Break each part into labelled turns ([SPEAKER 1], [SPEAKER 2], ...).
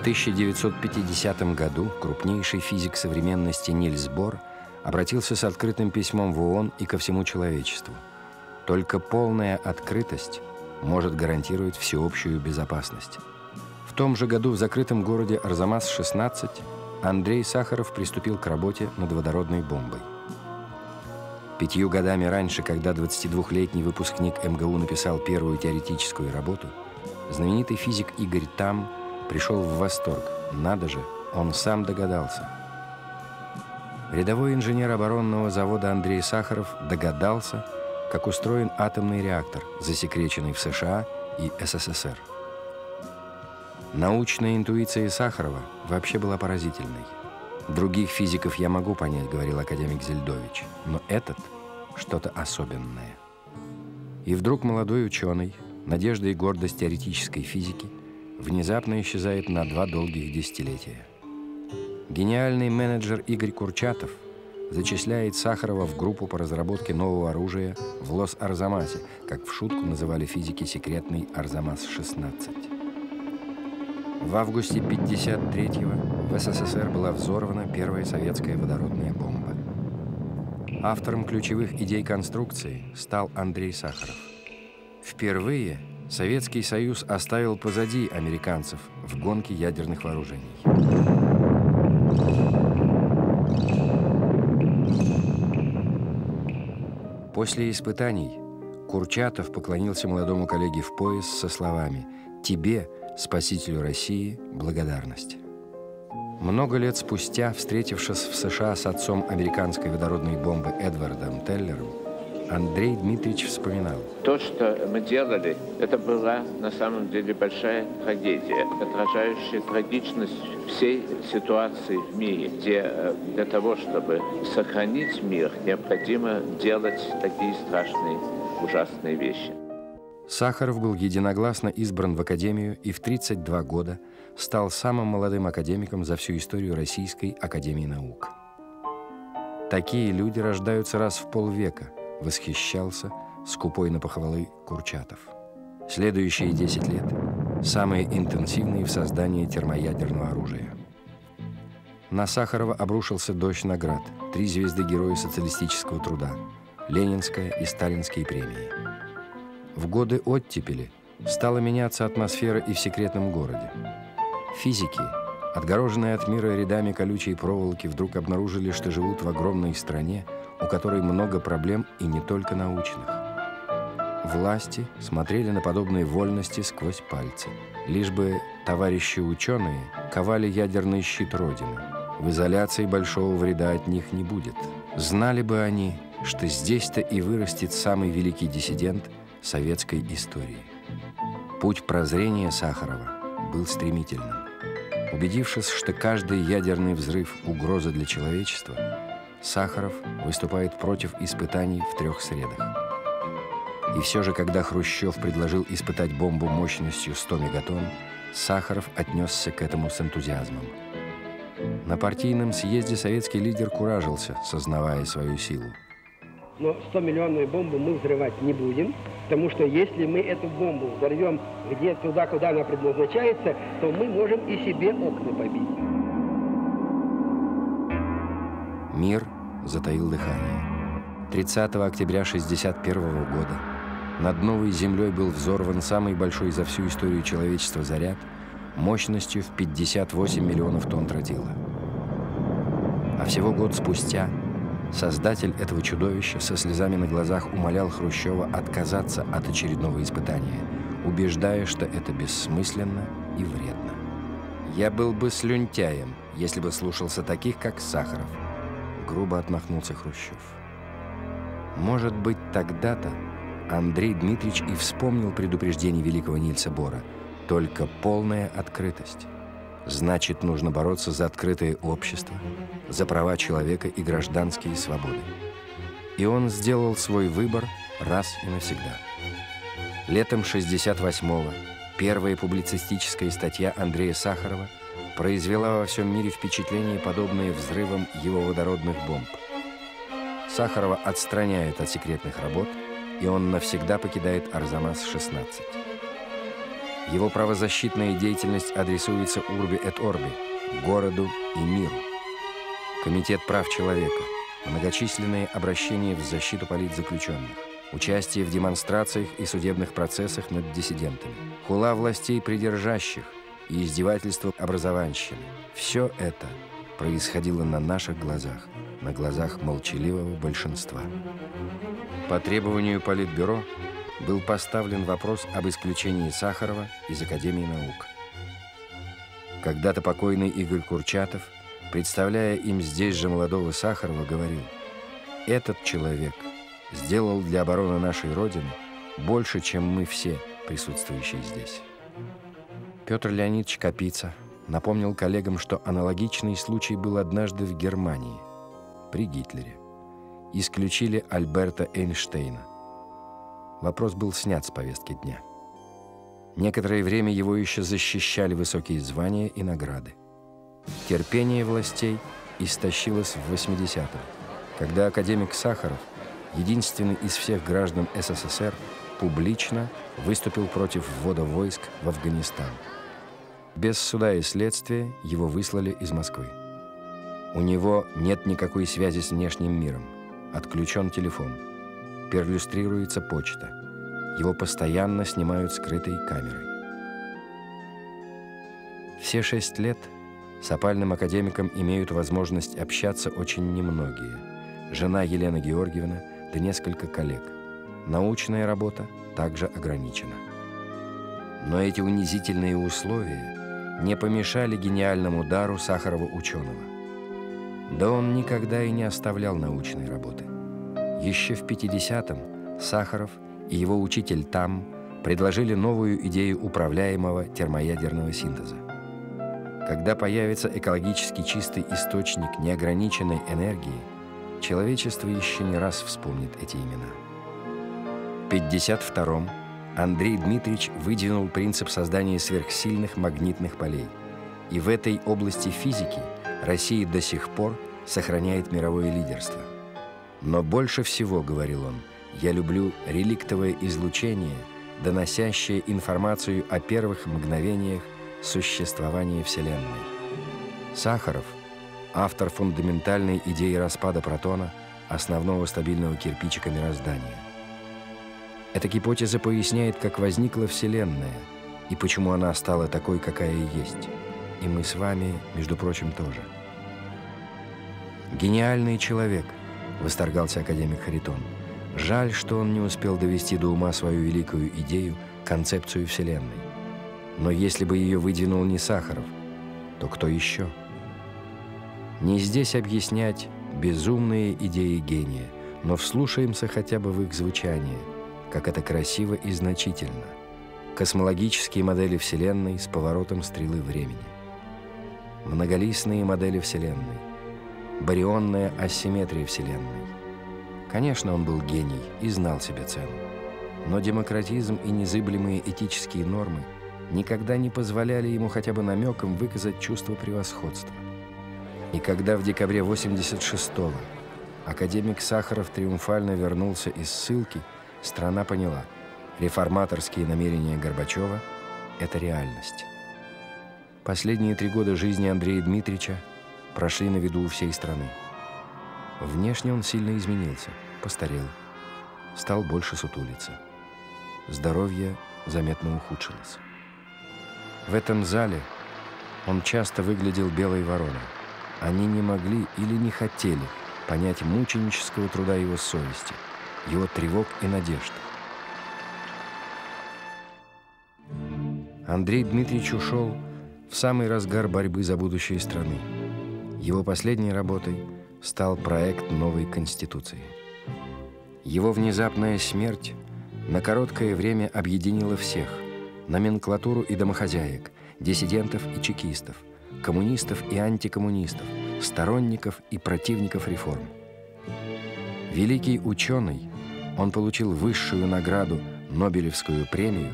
[SPEAKER 1] В 1950 году крупнейший физик современности Нильс Бор обратился с открытым письмом в ООН и ко всему человечеству. Только полная открытость может гарантировать всеобщую безопасность. В том же году в закрытом городе Арзамас-16 Андрей Сахаров приступил к работе над водородной бомбой. Пятью годами раньше, когда 22-летний выпускник МГУ написал первую теоретическую работу, знаменитый физик Игорь Там пришел в восторг. Надо же, он сам догадался. Рядовой инженер оборонного завода Андрей Сахаров догадался, как устроен атомный реактор, засекреченный в США и СССР. Научная интуиция Сахарова вообще была поразительной. Других физиков я могу понять, говорил академик Зельдович, но этот что-то особенное. И вдруг молодой ученый, надежда и гордость теоретической физики, внезапно исчезает на два долгих десятилетия. Гениальный менеджер Игорь Курчатов зачисляет Сахарова в группу по разработке нового оружия в Лос-Арзамасе, как в шутку называли физики секретный Арзамас-16. В августе 1953-го в СССР была взорвана первая советская водородная бомба. Автором ключевых идей конструкции стал Андрей Сахаров. Впервые Советский Союз оставил позади американцев в гонке ядерных вооружений. После испытаний Курчатов поклонился молодому коллеге в пояс со словами «Тебе – спасителю России, благодарность. Много лет спустя, встретившись в США с отцом американской водородной бомбы Эдвардом Теллером, Андрей Дмитриевич вспоминал.
[SPEAKER 2] То, что мы делали, это была на самом деле большая трагедия, отражающая трагичность всей ситуации в мире, где э, для того, чтобы сохранить мир, необходимо делать такие страшные, ужасные вещи.
[SPEAKER 1] Сахаров был единогласно избран в Академию и в 32 года стал самым молодым академиком за всю историю Российской Академии Наук. Такие люди рождаются раз в полвека, восхищался скупой на похвалы Курчатов. Следующие 10 лет – самые интенсивные в создании термоядерного оружия. На Сахарова обрушился дождь наград, три звезды Героя социалистического труда, Ленинская и Сталинские премии – в годы оттепели стала меняться атмосфера и в секретном городе. Физики, отгороженные от мира рядами колючей проволоки, вдруг обнаружили, что живут в огромной стране, у которой много проблем и не только научных. Власти смотрели на подобные вольности сквозь пальцы, лишь бы товарищи ученые ковали ядерный щит Родины. В изоляции большого вреда от них не будет. Знали бы они, что здесь-то и вырастет самый великий диссидент – советской истории. Путь прозрения Сахарова был стремительным. Убедившись, что каждый ядерный взрыв – угроза для человечества, Сахаров выступает против испытаний в трех средах. И все же, когда Хрущев предложил испытать бомбу мощностью 100 мегатонн, Сахаров отнесся к этому с энтузиазмом. На партийном съезде советский лидер куражился, сознавая свою силу.
[SPEAKER 3] Но 100-миллионную бомбу мы взрывать не будем, потому что если мы эту бомбу взорвем где туда, куда она предназначается, то мы можем и себе окна побить.
[SPEAKER 1] Мир затаил дыхание. 30 октября 1961 года над Новой Землей был взорван самый большой за всю историю человечества заряд мощностью в 58 миллионов тонн тротила. А всего год спустя Создатель этого чудовища со слезами на глазах умолял Хрущева отказаться от очередного испытания, убеждая, что это бессмысленно и вредно. «Я был бы слюнтяем, если бы слушался таких, как Сахаров», — грубо отмахнулся Хрущев. Может быть, тогда-то Андрей Дмитриевич и вспомнил предупреждение великого Нильса Бора. Только полная открытость. Значит, нужно бороться за открытое общество, за права человека и гражданские свободы. И он сделал свой выбор раз и навсегда. Летом 68-го первая публицистическая статья Андрея Сахарова произвела во всем мире впечатление, подобное взрывам его водородных бомб. Сахарова отстраняют от секретных работ, и он навсегда покидает Арзамас-16. Его правозащитная деятельность адресуется Урби et Орби, городу и миру. Комитет прав человека, многочисленные обращения в защиту политзаключенных, участие в демонстрациях и судебных процессах над диссидентами, хула властей придержащих и издевательство образованщины. Все это происходило на наших глазах, на глазах молчаливого большинства. По требованию Политбюро был поставлен вопрос об исключении Сахарова из Академии наук. Когда-то покойный Игорь Курчатов, представляя им здесь же молодого Сахарова, говорил, «Этот человек сделал для обороны нашей Родины больше, чем мы все, присутствующие здесь». Петр Леонидович Капица напомнил коллегам, что аналогичный случай был однажды в Германии, при Гитлере. Исключили Альберта Эйнштейна. Вопрос был снят с повестки дня. Некоторое время его еще защищали высокие звания и награды. Терпение властей истощилось в 80-х, когда академик Сахаров, единственный из всех граждан СССР, публично выступил против ввода войск в Афганистан. Без суда и следствия его выслали из Москвы. У него нет никакой связи с внешним миром. Отключен телефон. Перлюстрируется почта. Его постоянно снимают скрытой камерой. Все шесть лет с опальным академиком имеют возможность общаться очень немногие. Жена Елена Георгиевна да несколько коллег. Научная работа также ограничена. Но эти унизительные условия не помешали гениальному дару Сахарова ученого. Да он никогда и не оставлял научной работы. Еще в 50-м Сахаров и его учитель Там предложили новую идею управляемого термоядерного синтеза. Когда появится экологически чистый источник неограниченной энергии, человечество еще не раз вспомнит эти имена. В 52-м Андрей Дмитриевич выдвинул принцип создания сверхсильных магнитных полей. И в этой области физики Россия до сих пор сохраняет мировое лидерство. Но больше всего, говорил он, я люблю реликтовое излучение, доносящее информацию о первых мгновениях существования Вселенной. Сахаров, автор фундаментальной идеи распада протона, основного стабильного кирпичика мироздания – эта гипотеза поясняет, как возникла Вселенная и почему она стала такой, какая есть. И мы с вами, между прочим, тоже. «Гениальный человек», — восторгался академик Харитон. «Жаль, что он не успел довести до ума свою великую идею, концепцию Вселенной. Но если бы ее выдвинул не Сахаров, то кто еще?» Не здесь объяснять безумные идеи гения, но вслушаемся хотя бы в их звучание — как это красиво и значительно. Космологические модели Вселенной с поворотом стрелы времени. Многолистные модели Вселенной. Барионная асимметрия Вселенной. Конечно, он был гений и знал себе цену. Но демократизм и незыблемые этические нормы никогда не позволяли ему хотя бы намеком выказать чувство превосходства. И когда в декабре 86-го академик Сахаров триумфально вернулся из ссылки – страна поняла, реформаторские намерения Горбачева – это реальность. Последние три года жизни Андрея Дмитриевича прошли на виду у всей страны. Внешне он сильно изменился, постарел, стал больше сутулиться. Здоровье заметно ухудшилось. В этом зале он часто выглядел белой вороной. Они не могли или не хотели понять мученического труда его совести – его тревог и надежд. Андрей Дмитриевич ушел в самый разгар борьбы за будущее страны. Его последней работой стал проект новой Конституции. Его внезапная смерть на короткое время объединила всех – номенклатуру и домохозяек, диссидентов и чекистов, коммунистов и антикоммунистов, сторонников и противников реформ. Великий ученый он получил высшую награду Нобелевскую премию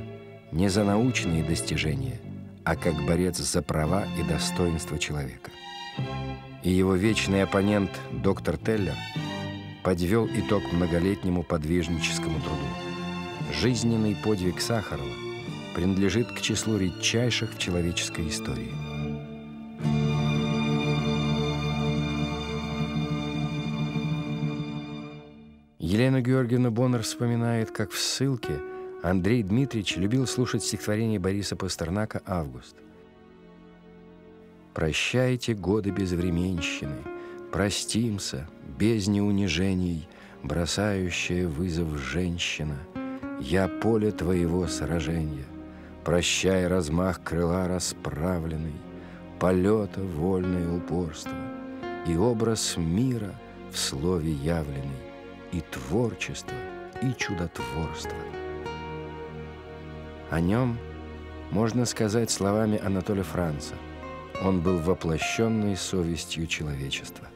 [SPEAKER 1] не за научные достижения, а как борец за права и достоинство человека. И его вечный оппонент доктор Теллер подвел итог многолетнему подвижническому труду. Жизненный подвиг Сахарова принадлежит к числу редчайших в человеческой истории. Георгиевна Боннер вспоминает, как в ссылке Андрей Дмитриевич любил слушать стихотворение Бориса Пастернака «Август». «Прощайте годы безвременщины, простимся, без неунижений, бросающая вызов женщина, я поле твоего сражения, прощай размах крыла расправленный, полета вольное упорство и образ мира в слове явленный, и творчество, и чудотворство. О нем можно сказать словами Анатолия Франца. Он был воплощенной совестью человечества.